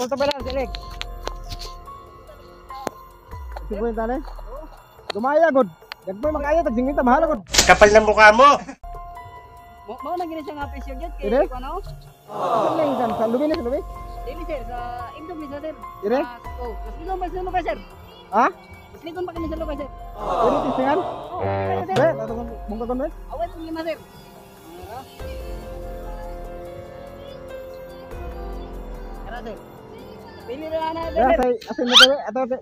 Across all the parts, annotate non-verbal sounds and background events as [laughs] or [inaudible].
Punta pala, silik. Sibuin tani. Gumaya god. Dagmay makaya tag singita mahal god. Kapal ng mukha mo. Mo mo na gini siya nga presyo gyud kay ano? Saan lang sa lubi ni sa lubi? Dili sir sa Indonesia sir. Dire? Ah, Oh, mas ligon ba sa lugar sir? Ha? Mas ligon pa kini sa lugar sir. Pwede tistingan? Oh, kaya sir. Be, tatong mong kagon be. Ni ma sir. Ah. Kara sir. Pili na na Ya, sir. say asin mo tayo. Ato te.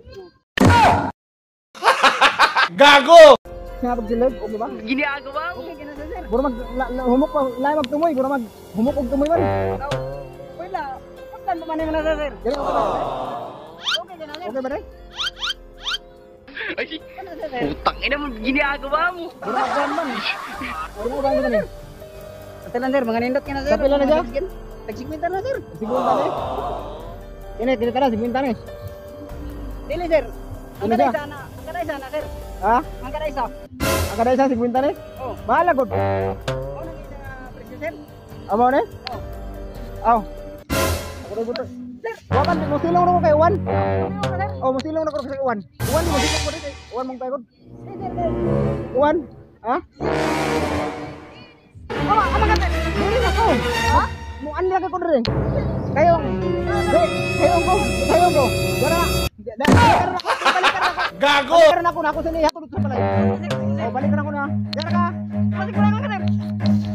[laughs] Gago! Nga pag silid, okay ba? Gini ako ba? Okay sa sir. Buro mag la- la- humok pa, lahi magtumoy, buro mag humok og tumoy man. Wala. Pagtan pa man na sir. Dili okay ba? Okay kina sir. Okay ba re? Ano sir? Utang ina mo gini ako ba mo? Buro mag gan man. Buro mo bang ni? Katilan sir, mga nindot kina sir. Sa pila na siya? Tagsigmita na sir. Siguro tani. Ini kita taruh diminta nih. Ini sir. Angkat aja. Angkat aja sir. Angkat aja. Angkat aja sih nih. Oh. Bala kok. Oh. Apa nih? Oh. Oh. Aku udah putus. Gua kan mesti lang nang kay Wan. Oh, mesti lang nang kay Wan. Wan mesti lang kay Wan mong paikon. Wan. Oh, apa kata? ini na ko. mau andra ka. Kayong. Kayong ko. Kayong ko. Wala. Gago. Balik na ako na ako sa niya tulog sa palay. Oh, balik na ako na. Gara ka. Balik na ako na.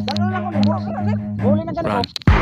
Dalo na ako. Huli na ganito.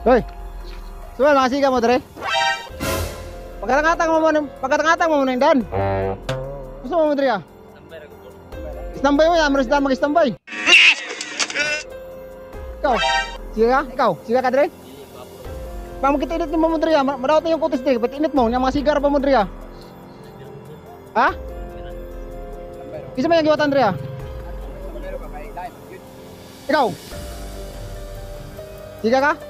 Hoy. Suwal, makasiga mo dre. Pagkatangatang mo mo, pagkatangatang mo mo ng dan. Gusto mo mo dre ah? Istambay mo, amros dan mag-istambay. Ikaw, sige ka? Ikaw, sige ka dre? Pag magkita init mo mo dre ah, marawat na yung kutis dre, ba't init mo, yung mga sigar pa mo dre ah? Ha? Kisa mo yung giwatan dre ah? Ikaw? Sige ka?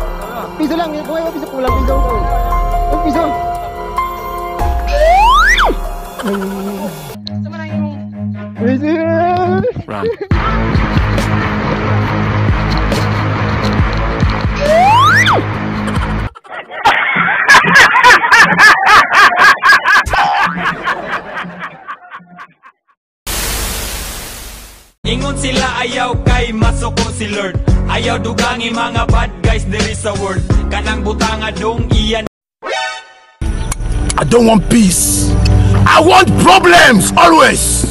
Piso lang, kung ayaw piso, kulang piso. Oh, piso. Sama na yung Piso. Ingon sila ayaw kay masuko si Lord Ayaw dugangi mga bad guys diri sa world Kanang butanga dong iyan I don't want peace. I want problems always.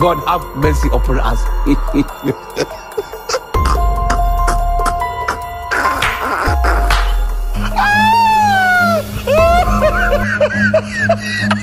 God have mercy upon us. [laughs]